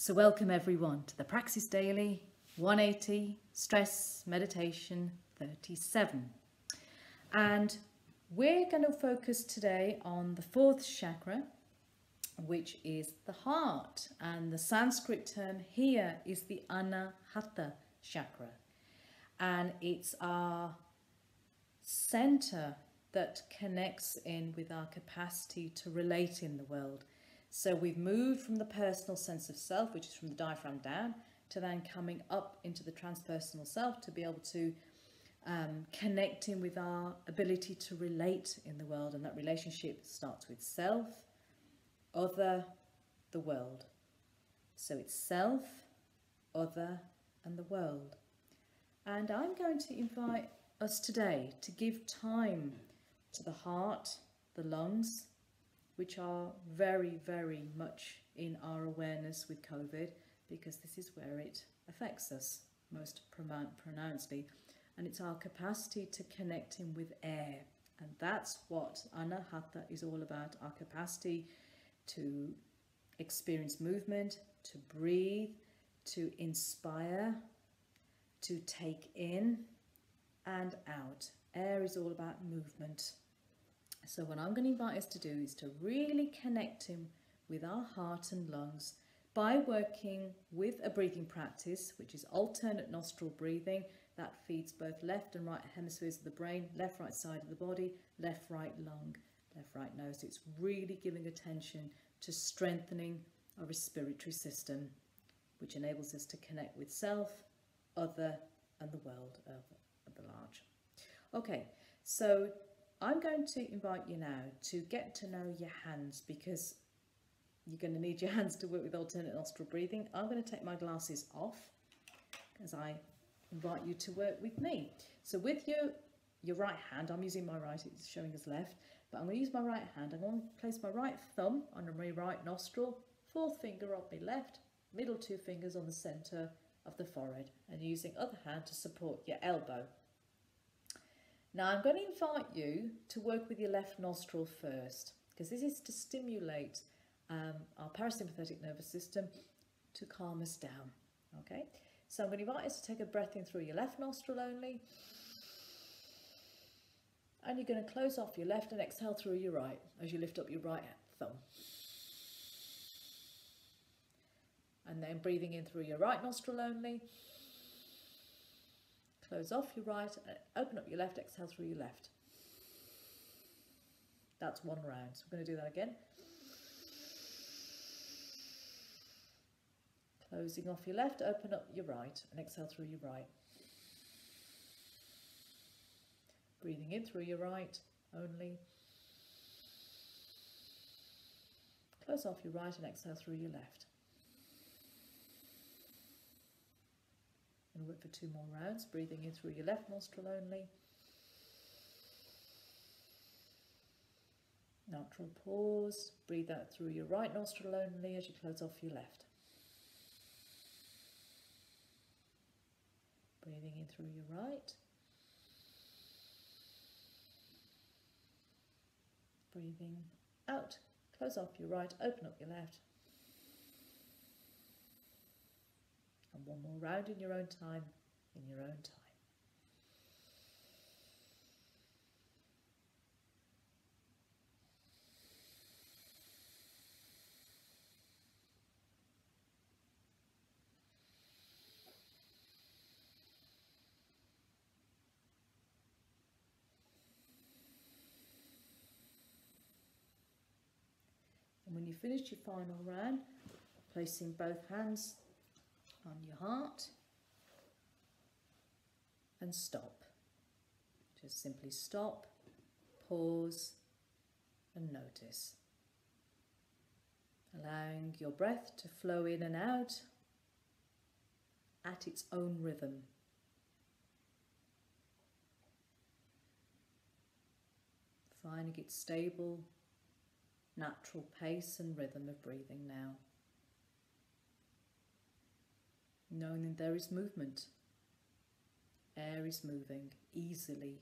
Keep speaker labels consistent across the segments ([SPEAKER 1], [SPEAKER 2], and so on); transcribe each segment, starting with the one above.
[SPEAKER 1] So, welcome everyone to the Praxis Daily 180 Stress Meditation 37. And we're going to focus today on the fourth chakra, which is the heart. And the Sanskrit term here is the Anahata chakra. And it's our center that connects in with our capacity to relate in the world. So we've moved from the personal sense of self, which is from the diaphragm down, to then coming up into the transpersonal self to be able to um, connecting with our ability to relate in the world. And that relationship starts with self, other, the world. So it's self, other, and the world. And I'm going to invite us today to give time to the heart, the lungs, which are very, very much in our awareness with COVID because this is where it affects us most pronouncedly. And it's our capacity to connect in with air. And that's what Anahata is all about, our capacity to experience movement, to breathe, to inspire, to take in and out. Air is all about movement. So what I'm going to invite us to do is to really connect him with our heart and lungs by working with a breathing practice, which is alternate nostril breathing. That feeds both left and right hemispheres of the brain, left, right side of the body, left, right lung, left, right nose. It's really giving attention to strengthening our respiratory system, which enables us to connect with self, other, and the world of, of the large. Okay, so I'm going to invite you now to get to know your hands because you're going to need your hands to work with alternate nostril breathing. I'm going to take my glasses off as I invite you to work with me. So with your, your right hand, I'm using my right, it's showing as left, but I'm going to use my right hand. I'm going to place my right thumb under my right nostril, fourth finger on my left, middle two fingers on the centre of the forehead and using other hand to support your elbow. Now I'm going to invite you to work with your left nostril first because this is to stimulate um, our parasympathetic nervous system to calm us down. Okay, so I'm going to invite you to take a breath in through your left nostril only. And you're going to close off your left and exhale through your right as you lift up your right thumb. And then breathing in through your right nostril only. Close off your right, uh, open up your left, exhale through your left. That's one round. So we're going to do that again. Closing off your left, open up your right and exhale through your right. Breathing in through your right only. Close off your right and exhale through your left. And work for two more rounds, breathing in through your left nostril only. Natural pause, breathe out through your right nostril only as you close off your left. Breathing in through your right. Breathing out, close off your right, open up your left. And one more round in your own time, in your own time. And when you finish your final round, placing both hands on your heart and stop. Just simply stop, pause and notice. Allowing your breath to flow in and out at its own rhythm. Finding its stable, natural pace and rhythm of breathing now knowing there is movement. Air is moving easily.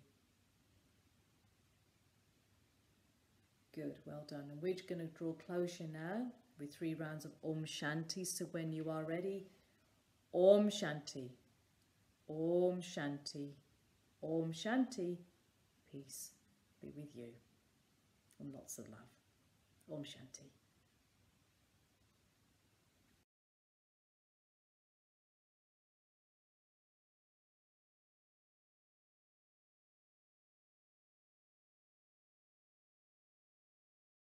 [SPEAKER 1] Good, well done. And we're going to draw closure now with three rounds of Om Shanti. So when you are ready, Om Shanti, Om Shanti, Om Shanti, peace be with you, and lots of love. Om Shanti.